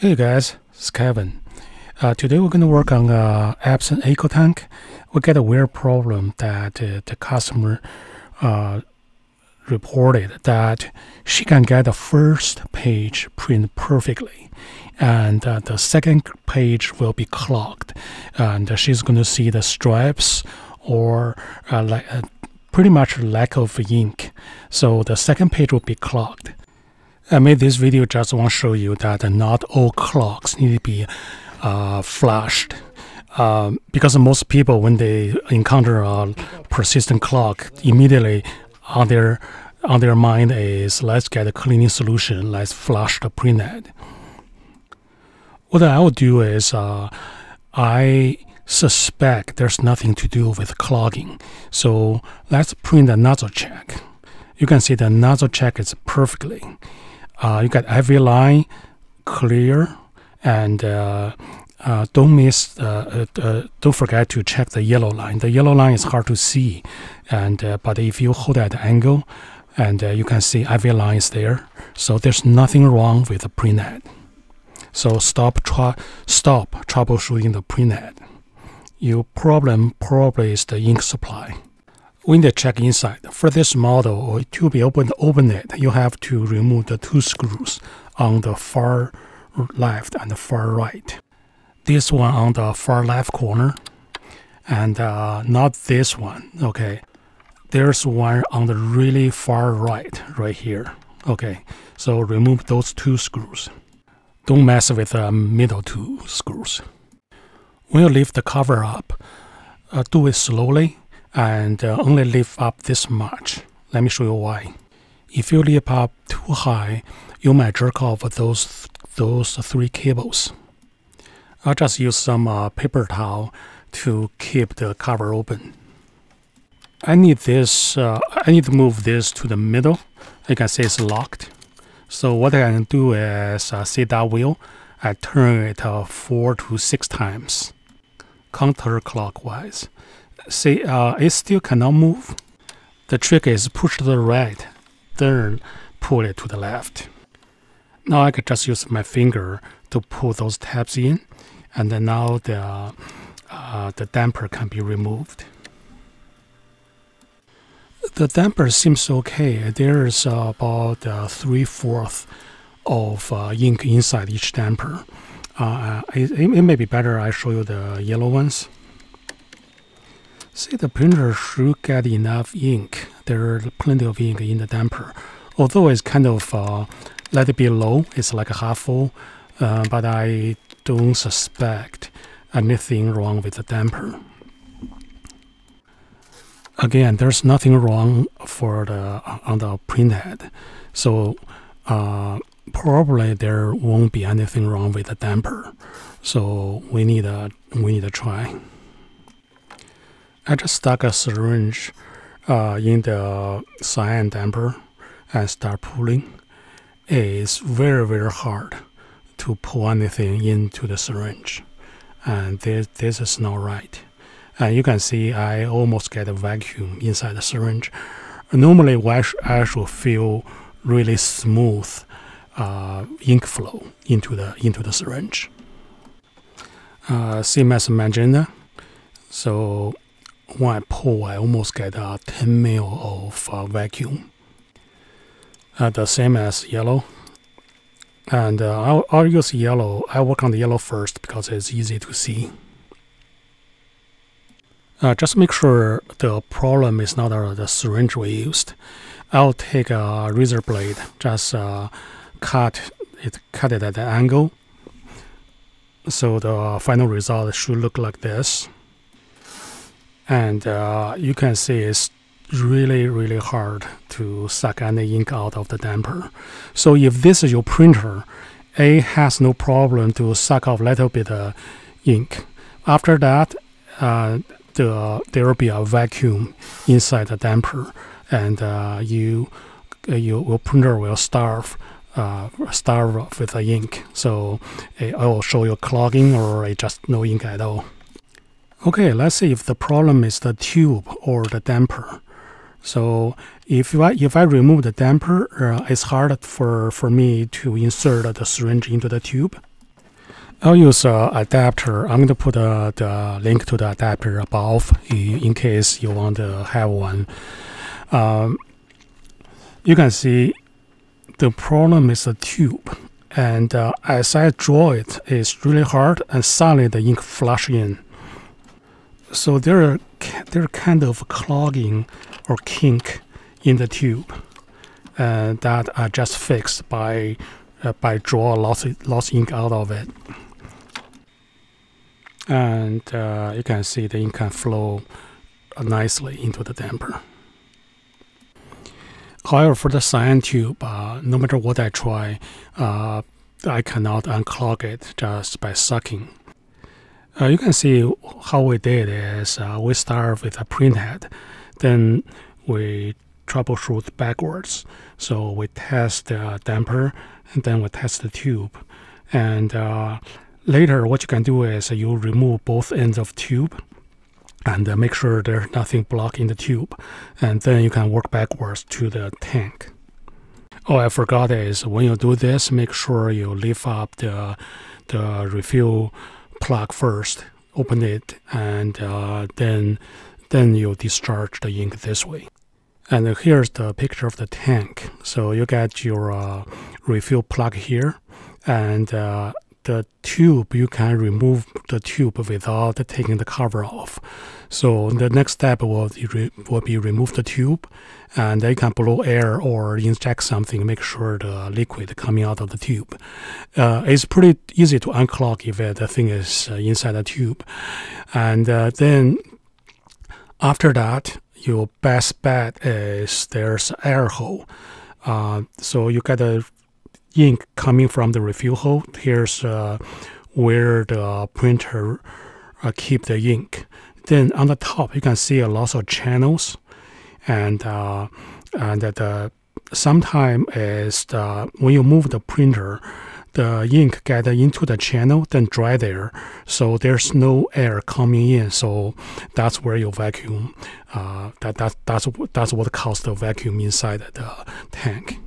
Hey guys, it's Kevin. Uh, today we're going to work on uh, Epson EcoTank. We get a weird problem that uh, the customer uh, reported that she can get the first page print perfectly and uh, the second page will be clogged and she's going to see the stripes or uh, like pretty much lack of ink so the second page will be clogged I made this video just want to show you that not all clogs need to be uh, flushed. Um, because most people, when they encounter a persistent clog, immediately on their on their mind is let's get a cleaning solution, let's flush the printhead. What I will do is uh, I suspect there's nothing to do with clogging, so let's print a nozzle check. You can see the nozzle check is perfectly. Uh, you got every line clear and uh, uh, don't miss uh, uh, uh, don't forget to check the yellow line. The yellow line is hard to see and but if you hold at the angle and you can see every line is there. So there's nothing wrong with the printhead so stop stop troubleshooting the printhead your problem probably is the ink supply when they check inside, for this model, to be able to open it, you have to remove the two screws on the far left and the far right. This one on the far left corner, and uh, not this one, okay. There's one on the really far right, right here. Okay, so remove those two screws. Don't mess with the middle two screws. When you lift the cover up, uh, do it slowly and uh, only lift up this much. Let me show you why. If you lift up too high, you might jerk off those those three cables. I'll just use some uh, paper towel to keep the cover open. I need this. Uh, I need to move this to the middle. You can see it's locked. So what I can do is uh, see that wheel. I turn it uh, four to six times, counterclockwise see uh, it still cannot move. The trick is push to the right, then pull it to the left. Now I can just use my finger to pull those tabs in, and then now the uh, the damper can be removed. The damper seems okay. There is uh, about uh, three fourths of uh, ink inside each damper. Uh, it, it may be better I show you the yellow ones. See, the printer should get enough ink. There are plenty of ink in the damper. Although it's kind of uh, let it be low, it's like a half full, uh, but I don't suspect anything wrong with the damper. Again, there's nothing wrong for the on the printhead, so uh, probably there won't be anything wrong with the damper. So we need a we need to try. I just stuck a syringe uh, in the cyan damper and start pulling. It's very very hard to pull anything into the syringe, and this this is not right. And you can see I almost get a vacuum inside the syringe. Normally, I should feel really smooth uh, ink flow into the into the syringe. Uh, same as magenta. So when I pull, I almost get a 10 mil of uh, vacuum. Uh, the same as yellow. And uh, I'll, I'll use yellow. I work on the yellow first because it's easy to see. Uh, just make sure the problem is not uh, the syringe we used. I'll take a razor blade, just uh, cut it, cut it at an angle. So the final result should look like this and uh, you can see it's really really hard to suck any ink out of the damper. So if this is your printer it has no problem to suck off a little bit of ink. After that uh, the, there will be a vacuum inside the damper. And uh, you your printer will starve uh, starve with the ink. So it will show you clogging or just no ink at all Okay, let's see if the problem is the tube or the damper. So if I, if I remove the damper, uh, it's hard for, for me to insert the syringe into the tube. I'll use a adapter. I'm going to put uh, the link to the adapter above in case you want to have one. Um, you can see the problem is the tube. And uh, as I draw it, it's really hard and suddenly the ink flush in. So there are, there are kind of clogging or kink in the tube uh, that are just fixed by uh, by draw lots lots ink out of it and uh, you can see the ink can flow nicely into the damper. However, for the cyan tube, uh, no matter what I try, uh, I cannot unclog it just by sucking. Uh, you can see how we did is uh, we start with a printhead, then we troubleshoot backwards. So we test the damper, and then we test the tube, and uh, Later, what you can do is you remove both ends of tube and uh, make sure there's nothing blocking the tube. And then you can work backwards to the tank. Oh, I forgot is when you do this, make sure you lift up the, the refill plug first, open it, and uh, then, then you discharge the ink this way. And here's the picture of the tank. So you get your uh, refill plug here, and uh, the tube, you can remove the tube without taking the cover off. So the next step will will be remove the tube, and then you can blow air or inject something, make sure the liquid coming out of the tube. Uh, it's pretty easy to unclog if the thing is uh, inside the tube, and uh, then after that, your best bet is there's air hole. Uh, so you gotta ink coming from the refill hole. Here's uh, where the printer uh, keep the ink. Then on the top, you can see a lot of channels, and uh, and the sometime is the, when you move the printer, the ink get into the channel, then dry there. So there's no air coming in. So that's where your vacuum. Uh, that that that's that's what caused the vacuum inside the tank.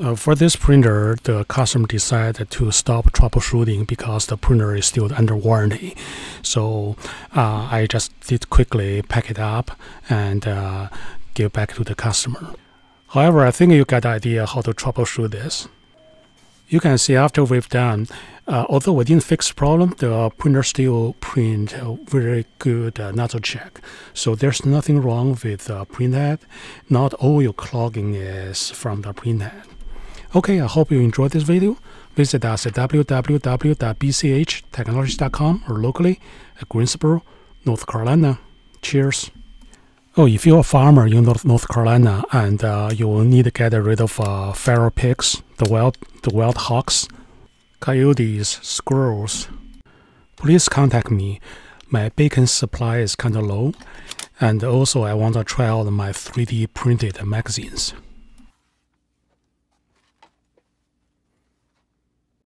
Uh, for this printer, the customer decided to stop troubleshooting because the printer is still under warranty. So uh, I just did quickly pack it up and uh, give back to the customer. However, I think you got the idea how to troubleshoot this. You can see after we've done, uh, although we didn't fix the problem, the printer still print a very good uh, nozzle check. So there's nothing wrong with the printhead. Not all your clogging is from the printhead. Okay, I hope you enjoyed this video. Visit us at www.bchtechnologies.com or locally at Greensboro, North Carolina. Cheers. Oh, if you're a farmer in North, North Carolina and uh, you will need to get rid of uh, feral pigs, the wild, the wild hogs, coyotes, squirrels, please contact me. My bacon supply is kind of low, and also I want to try out my 3D printed magazines.